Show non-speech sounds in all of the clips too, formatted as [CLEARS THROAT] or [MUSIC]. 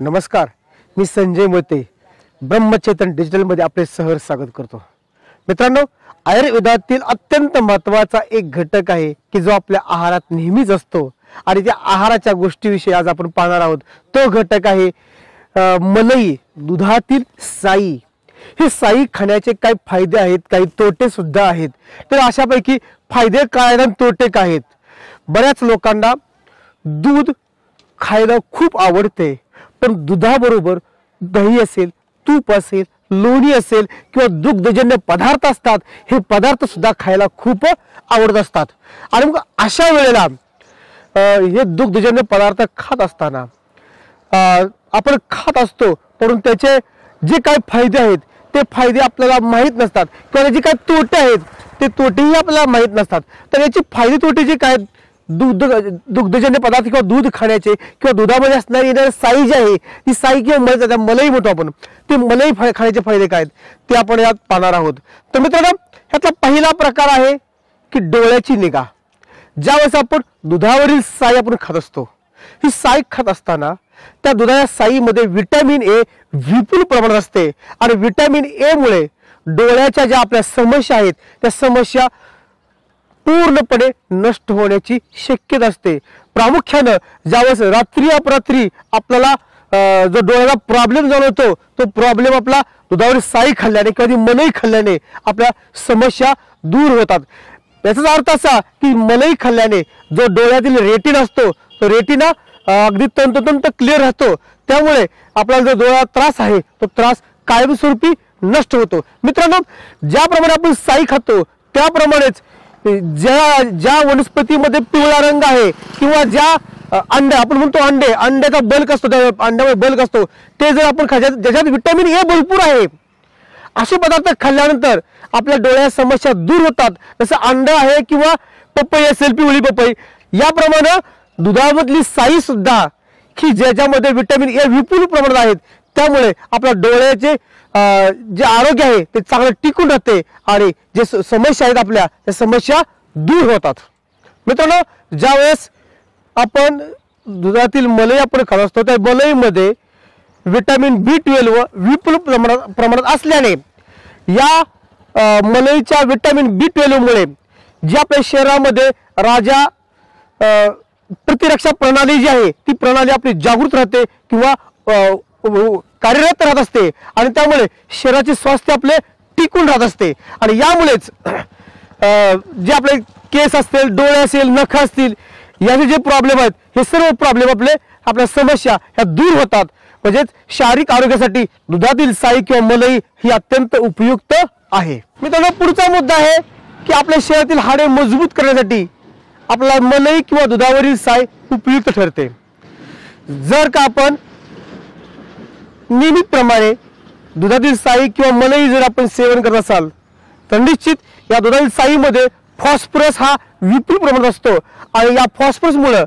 नमस्कार मी संजय मोते ब्रह्मचेतन डिजिटलमध्ये आपले सहर स्वागत करतो. मित्रांनो आयुर्वेदातील अत्यंत महत्त्वाचा एक घटक आहे की जो आपल्या आहारात नेहमीच असतो आणि त्या आहाराच्या गोष्टीविषयी आज आपण पाहणार आहोत. तो घटक आहे मलई दुधातील साई. हे साई खाण्याचे काही फायदे आहेत काही तोटे सुद्धा आहेत. तर अशापैकी फायदे काय आणि तोटे काय आहेत? बऱ्याच लोकांना दूध खायला खूप आवडते. पण दुधाबरोबर दही असेल, तूप असेल, लोणी असेल किंवा दुग्धजन्य पदार्थ असतात, हे पदार्थ सुद्धा खायला खूप आवडत असतात. मग अशा वेळेला हे दुग्धजन्य पदार्थ खात असताना आपण खात त्याचे जे काही फ़ायदे आहेत, ते फ़ायदे आपल्याला माहीत नसतात. किंवा काही तोटे आहेत, ते तोटेही आपल्याला माहीत नसतात. फ़ायदे तोटे जे काय दुग्ध दुग्धजन्य पदार्थ किंवा दूध खाण्याचे किंवा दुधामध्ये असणारी येणारी साई जी आहे ती साई किंवा मलई त्याचा मलाई म्हणतो आपण. ते मलई खाण्याचे फायदे काय आहेत? ते आपण यात पाहणार आहोत. तर मित्रांनो ह्यातला पहिला प्रकार आहे की डोळ्याची निगा. ज्यावेळेस आपण दुधावरील साई आपण खात असतो ही साई खात असताना त्या दुधाच्या साईमध्ये व्हिटॅमिन ए विपुल प्रमाणात असते. आणि विटॅमिन ए मुळे डोळ्याच्या ज्या आपल्या समस्या आहेत त्या समस्या पूर्णपणे नष्ट होण्याची शक्यता असते. प्रामुख्यानं ज्यावेळेस रात्री अपरात्री आपल्याला जो डोळ्याला प्रॉब्लेम जाणवतो तो प्रॉब्लेम आपला दुधावर साई खाल्ल्याने किंवा ती खाल्ल्याने आपल्या समस्या दूर होतात. याचाच अर्थ असा की मलई खाल्ल्याने जो डोळ्यातील रेटिन असतो तो रेटिना अगदी तंतोतंत क्लिअर राहतो. त्यामुळे आपल्याला जो डोळा त्रास आहे तो त्रास कायमस्वरूपी नष्ट होतो. मित्रांनो ज्याप्रमाणे आपण साई खातो त्याप्रमाणेच ज्या ज्या वनस्पतीमध्ये पिवळा रंग आहे किंवा ज्या अंडे आपण म्हणतो अंडे अंड्याचा बल्क असतो त्या अंड्यामध्ये बल्क असतो ते जर आपण खायच्या ज्याच्यात विटॅमिन ए भरपूर आहे असे पदार्थ खाल्ल्यानंतर आपल्या डोळ्या समस्या दूर होतात. जसं अंड आहे किंवा पपई असेल पिवळी पपई याप्रमाणे दुधामधली साई सुद्धा की ज्याच्यामध्ये विटॅमिन ए विपुल प्रमाणात आहेत त्यामुळे आपल्या डोळ्याचे जे आरोग्य आहे ते चांगलं टिकून राहते आणि जे स- समस्या आहेत आपल्या त्या समस्या दूर होतात. मित्रांनो ज्यावेळेस आपण दुधातील मलई आपण खात असतो त्या मलईमध्ये व्हिटॅमिन बी ट्वेल्व विपुल प्रमाणात प्रमाणात असल्याने या मलईच्या व्हिटॅमिन बी ट्वेल्वमुळे जी आपल्या शरीरामध्ये राजा प्रतिरक्षा प्रणाली जी आहे ती प्रणाली आपली जागृत राहते किंवा कार्यरत राहत असते. आणि त्यामुळे शरीराचे स्वास्थ्य आपले टिकून राहत असते. आणि यामुळेच [CLEARS THROAT] जे आपले केस असतील डोळे असेल नख असतील याचे जे प्रॉब्लेम आहेत हे सर्व प्रॉब्लेम आपले आपल्या समस्या ह्या दूर होतात. म्हणजेच शारीरिक आरोग्यासाठी दुधातील साई किंवा मलई ही अत्यंत उपयुक्त आहे. मित्रांनो पुढचा मुद्दा आहे की आपल्या शरीरातील हाडे मजबूत करण्यासाठी आपला मलई किंवा दुधावरील साय उपयुक्त ठरते. जर का आपण नियमितप्रमाणे दुधातील साई किंवा मलई जर आपण सेवन करत असाल तर निश्चित या दुधातील साईमध्ये फॉस्फरस हा विपुल प्रमाणात असतो. आणि या फॉस्फरसमुळं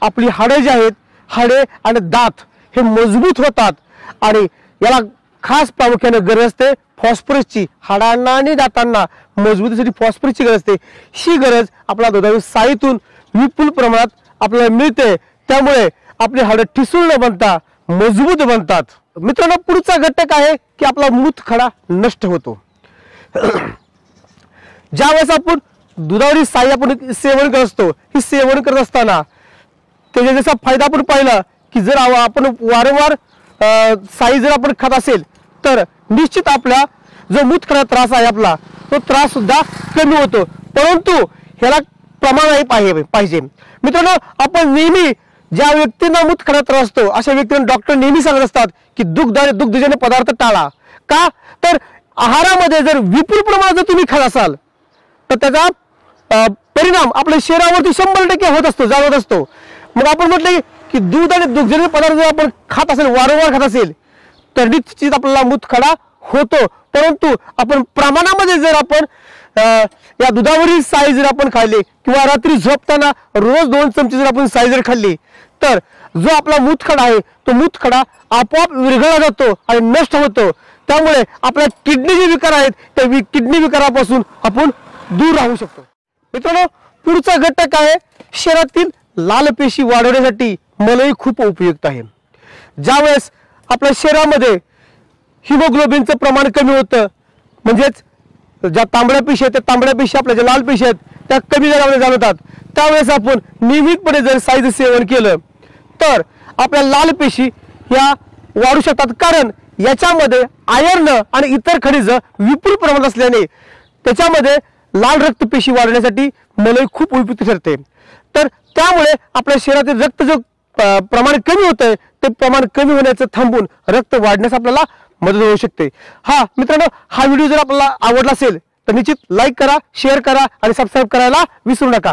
आपली हाडं जी आहेत हाडे आणि दात हे मजबूत होतात. आणि याला खास प्रामुख्याने गरज असते फॉस्फरसची हाडांना आणि दातांना मजबूतीसाठी फॉस्फरसची गरज असते. ही गरज आपल्या दुधातील साईतून विपुल प्रमाणात आपल्याला मिळते. त्यामुळे आपली हाडं ठिसूळ न बनता मजबूत बनतात. मित्रांनो पुढचा घटक आहे की आपला मूतखडा नष्ट होतो. ज्यावेळेस आपण दुधावरील साई आपण सेवन करत असतो ही सेवन करत असताना त्याचा जसा फायदा आपण पाहिला की जर आपण वारंवार साई जर आपण खात असेल तर निश्चित आपला जो मूतखडा त्रास आहे आपला तो त्रास सुद्धा कमी होतो. परंतु ह्याला प्रमाण आहे पाहिजे पाहिजे. मित्रांनो आपण नेहमी ज्या व्यक्तींना मूतखडा त्रास असतो अशा व्यक्तींना डॉक्टर नेहमी सांगत असतात की दुग्ध आणि दुग्धजन्य पदार्थ टाळा. का? तर आहारामध्ये जर विपुल प्रमाणात जर तुम्ही खात असाल तर त्याचा परिणाम आपल्या शरीरावरती शंभर टक्के होत असतो जाणवत असतो. मग आपण म्हटलं की दूध आणि दुग्धजन्य पदार्थ जर आपण खात असेल वारंवार खात असेल तर निश्चित आपल्याला मूतखडा होतो. परंतु आपण प्रमाणामध्ये जर आपण या दुधावरील साई जर आपण खाल्ली किंवा रात्री झोपताना रोज दोन चमचे जर आपण साई जर खाल्ली तर जो आपला मूतखडा आहे तो मूतखडा आपोआप विरघळला जातो आणि नष्ट होतो. त्यामुळे आपल्या किडनी जे विकार आहेत त्या किडनी विकारापासून आपण दूर राहू शकतो. मित्रांनो पुढचा घटक आहे शरीरातील लाल पेशी वाढवण्यासाठी मलई खूप उपयुक्त आहे. ज्यावेळेस आपल्या शरीरामध्ये हिमोग्लोबिनचं प्रमाण कमी होतं म्हणजेच ज्या तांबड्या पेशी आहेत त्या तांबड्या पेशी आपल्या ज्या लाल पेशी आहेत त्या कमी दरामध्ये जाणवतात. त्यावेळेस आपण नियमितपणे जर साईज सेवन केलं तर आपल्या लाल पेशी ह्या वाढू शकतात. कारण याच्यामध्ये आयर्न आणि इतर खनिज विपुल प्रमाणात असल्याने त्याच्यामध्ये लाल रक्तपेशी वाढवण्यासाठी मलई खूप उपयुक्त ठरते. तर त्यामुळे आपल्या शरीरातील रक्त जो प्रमाण कमी होतंय ते प्रमाण कमी होण्याचं थांबून रक्त वाढण्यास आपल्याला मदत होऊ शकते. हा मित्रांनो हा व्हिडिओ जर आपल्याला आवडला असेल तर निश्चित लाईक करा शेअर करा आणि सबस्क्राईब करायला विसरू नका.